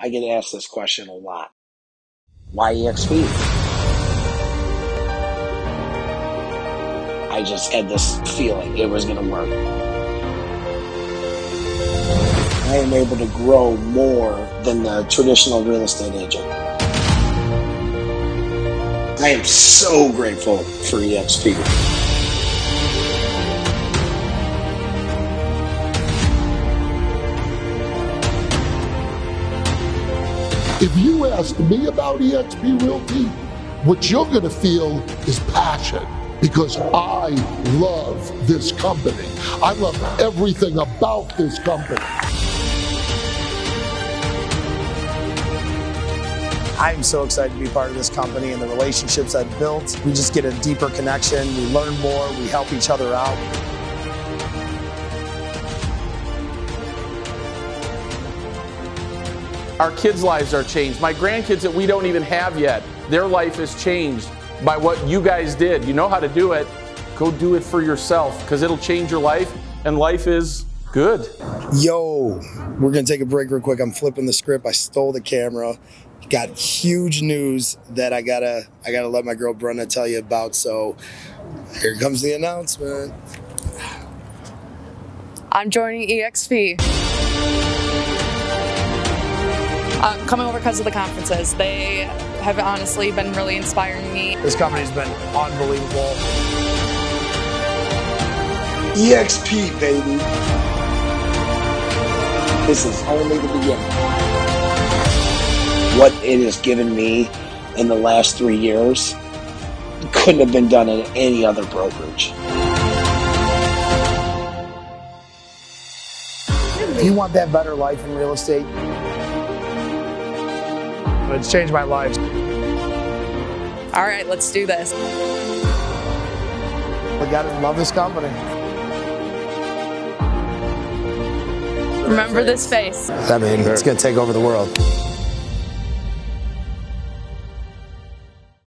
I get asked this question a lot. Why EXP? I just had this feeling it was going to work. I am able to grow more than the traditional real estate agent. I am so grateful for EXP. If you ask me about eXp Realty, what you're going to feel is passion because I love this company. I love everything about this company. I'm so excited to be part of this company and the relationships I've built. We just get a deeper connection, we learn more, we help each other out. Our kids' lives are changed. My grandkids that we don't even have yet, their life is changed by what you guys did. You know how to do it. Go do it for yourself because it'll change your life, and life is good. Yo, we're gonna take a break real quick. I'm flipping the script. I stole the camera. Got huge news that I gotta I gotta let my girl Brenda tell you about. So here comes the announcement. I'm joining EXP. Um, coming over because of the conferences. They have honestly been really inspiring me. This company's been unbelievable. EXP, baby. This is only the beginning. What it has given me in the last three years couldn't have been done in any other brokerage. If you want that better life in real estate, it's changed my life. All right, let's do this. We got to love this company. Remember this face. I mean, it's going to take over the world.